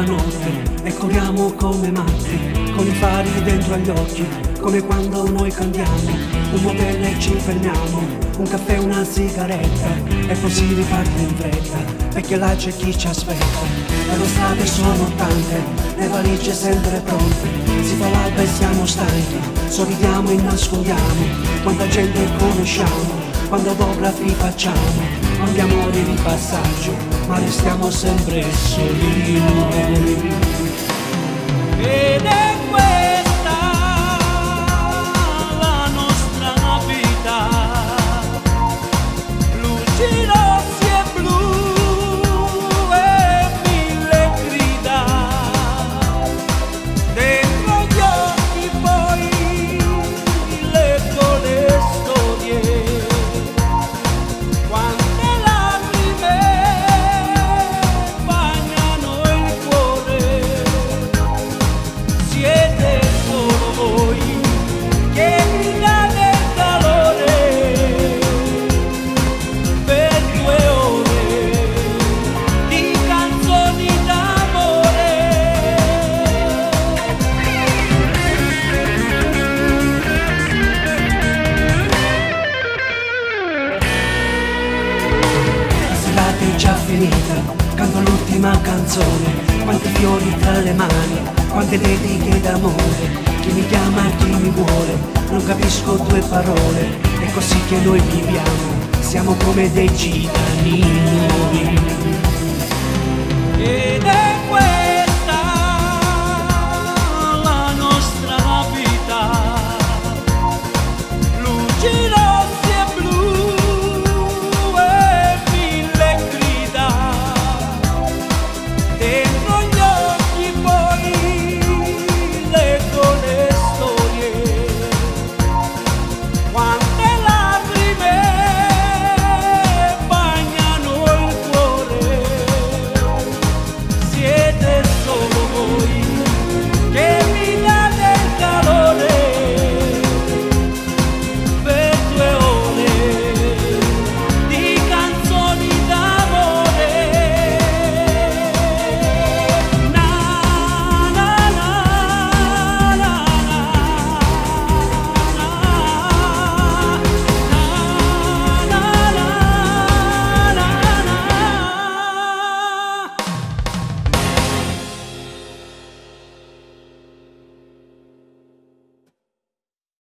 vita nostra e corriamo come matti, con i fari dentro agli occhi, come quando noi cambiamo, un modello e ci fermiamo, un caffè, e una sigaretta, e così riparte in fretta, perché là c'è chi ci aspetta. Le nostrade sono tante, le valigie sempre pronte, si fa l'alba e siamo stanchi, sorridiamo e nascondiamo, quanta gente conosciamo, quando fotografi facciamo andiamo di passaggio, ma restiamo sempre soli noi. Già finita, canto l'ultima canzone, quanti fiori tra le mani, quante dediche d'amore, chi mi chiama e chi mi vuole, non capisco due parole, è così che noi viviamo, siamo come dei è